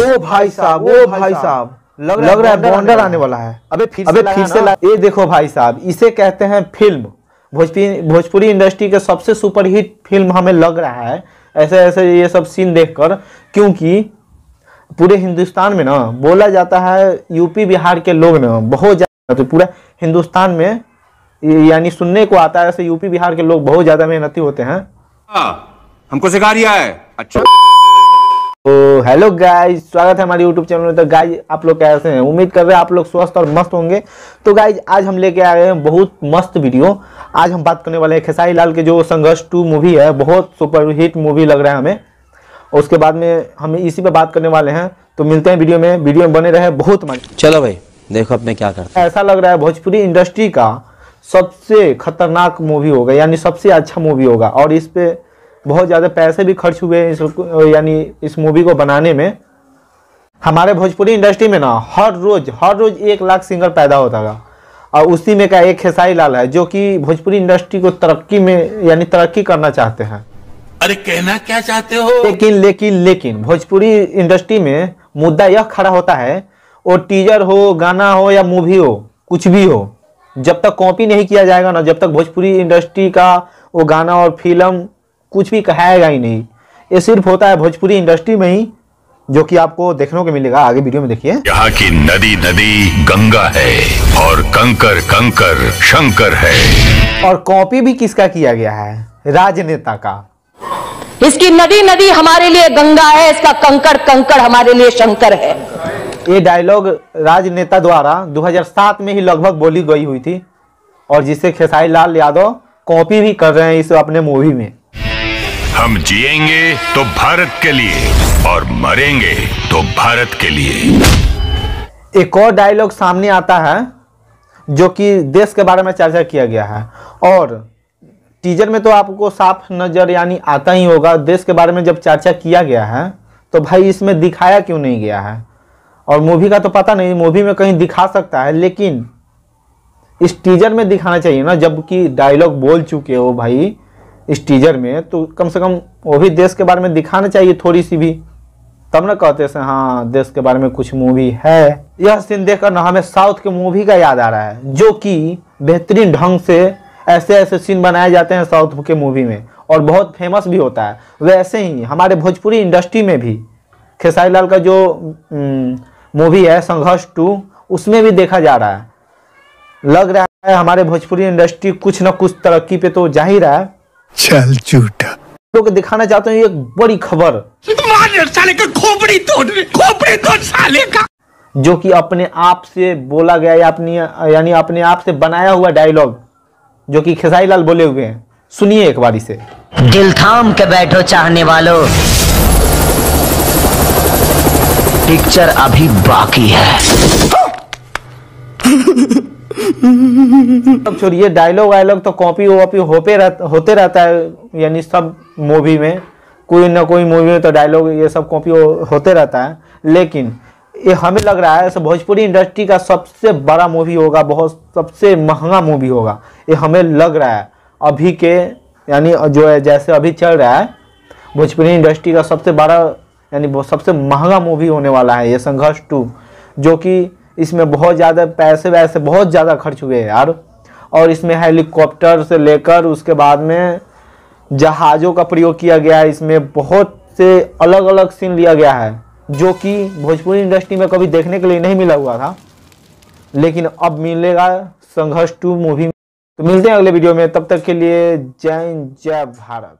ओ भाई साहब ओ भाई साहब। लग लग रहा है बॉन्डर आने वाला है। अबे फिर अबे फिर से ला- ये देखो भाई साहब इसे कहते हैं फ़िल्म। भोजपुरी भोजपुरी इंडस्ट्री के सबसे सुपरहिट फ़िल्म हमें लग रहा है ऐसे ऐसे ये सब सीन देखकर क्योंकि पूरे हिंदुस्तान में ना बोला जाता है यूपी बिहार के लोग ना बहुत ज़्यादा तो पूरा हिंदुस्तान में यानी सुनने को आता है ऐसे यूपी बिहार के लोग बहुत ज़्यादा मेहनती होते हैं। हमको सिखा रिया है। अच्छा। तो हेलो गाइस स्वागत है हमारे यूट्यूब चैनल में। तो गाइस आप लोग कैसे हैं? उम्मीद कर रहे हैं आप लोग स्वस्थ और मस्त होंगे। तो गाइज़ आज हम लेके आए हैं बहुत मस्त वीडियो। आज हम बात करने वाले हैं खेसारी लाल के जो संघर्ष टू मूवी है बहुत सुपर हिट मूवी लग रहा है हमें। उसके बाद में हम इसी पे बात करने वाले हैं। तो मिलते हैं वीडियो में। वीडियो में बने रहे बहुत मज़ा। चलो भाई देखो अब मैं क्या करता ऐसा लग रहा है भोजपुरी इंडस्ट्री का सबसे खतरनाक मूवी होगा यानी सबसे अच्छा मूवी होगा। और इस पे बहुत ज़्यादा पैसे भी खर्च हुए हैं इस यानी इस मूवी को बनाने में। हमारे भोजपुरी इंडस्ट्री में ना हर रोज हर रोज एक लाख सिंगर पैदा होता था। और उसी में का एक खेसाई लाल है जो कि भोजपुरी इंडस्ट्री को तरक्की में यानी तरक्की करना चाहते हैं। अरे कहना क्या चाहते हो? लेकिन लेकिन लेकिन भोजपुरी इंडस्ट्री में मुद्दा यह खड़ा होता है वो टीजर हो गाना हो या मूवी हो कुछ भी हो जब तक कॉपी नहीं किया जाएगा ना जब तक भोजपुरी इंडस्ट्री का वो गाना और फ़िल्म कुछ भी कहाएगा ही नहीं। ये सिर्फ़ होता है भोजपुरी इंडस्ट्री में ही जो कि आपको देखने को मिलेगा। आगे वीडियो में देखिए। यहाँ की नदी नदी गंगा है और कंकर कंकर शंकर है। और कॉपी भी किसका किया गया है? राजनेता का। इसकी नदी नदी हमारे लिए गंगा है इसका कंकड़ कंकड़ हमारे लिए शंकर है। ये डायलॉग राजनेता द्वारा 2007 में ही लगभग बोली गई हुई थी और जिसे खेसारी लाल यादव कॉपी भी कर रहे हैं इस अपने मूवी में। हम जिएँगे तो भारत के लिए और मरेंगे तो भारत के लिए। एक और डायलॉग सामने आता है जो कि देश के बारे में चर्चा किया गया है। और टीजर में तो आपको साफ़ नज़र यानी आता ही होगा देश के बारे में जब चर्चा किया गया है तो भाई इसमें दिखाया क्यों नहीं गया है? और मूवी का तो पता नहीं, मूवी में कहीं दिखा सकता है, लेकिन इस टीजर में दिखाना चाहिए ना, जबकि डायलॉग बोल चुके हो भाई इस टीजर में तो कम से कम वो भी देश के बारे में दिखाना चाहिए थोड़ी सी भी। तब ना कहते से हाँ देश के बारे में कुछ मूवी है। यह सीन देखकर ना हमें साउथ के मूवी का याद आ रहा है, जो कि बेहतरीन ढंग से ऐसे ऐसे सीन बनाए जाते हैं साउथ के मूवी में, और बहुत फ़ेमस भी होता है। वैसे ही हमारे भोजपुरी इंडस्ट्री में भी खेसारी लाल का जो मूवी है संघर्ष टू उसमें भी देखा जा रहा है। लग रहा है हमारे भोजपुरी इंडस्ट्री कुछ ना कुछ तरक्की पे तो जा ही रहा है। चल झूठा। लोग को दिखाना चाहते हैं एक बड़ी खबर। साले का खोपड़ी तोड़ खोपड़ी तोड़ साले का जो कि अपने आप से बोला गया या अपनी यानी अपने आप से बनाया हुआ डायलॉग जो कि खेसारी लाल बोले हुए हैं। सुनिए एक बारी से। दिल थाम के बैठो चाहने वालों। पिक्चर अभी बाकी है। अब छोड़िए डायलॉग वायलॉग तो कॉपी वॉपी होते रहता होते रहता है यानी सब मूवी में कोई ना कोई मूवी में तो डायलॉग ये सब कॉपी हो, होते रहता है। लेकिन ये हमें लग रहा है भोजपुरी इंडस्ट्री का सबसे बड़ा मूवी होगा बहुत सबसे महँगा मूवी होगा। ये हमें लग रहा है अभी के यानी जो है जैसे अभी चल रहा है भोजपुरी इंडस्ट्री का सबसे बड़ा यानी वो सबसे महँगा मूवी होने वाला है ये संघर्ष टू, जो कि इसमें बहुत ज़्यादा पैसे वैसे बहुत ज़्यादा खर्च हुए हैं यार। और इसमें हेलीकॉप्टर से लेकर उसके बाद में जहाज़ों का प्रयोग किया गया है, इसमें बहुत से अलग अलग सीन लिया गया है, जो कि भोजपुरी इंडस्ट्री में कभी देखने के लिए नहीं मिला हुआ था। लेकिन अब मिलेगा संघर्ष टू मूवी तो मिलते हैं अगले वीडियो में, तब तक के लिए जय जय भारत।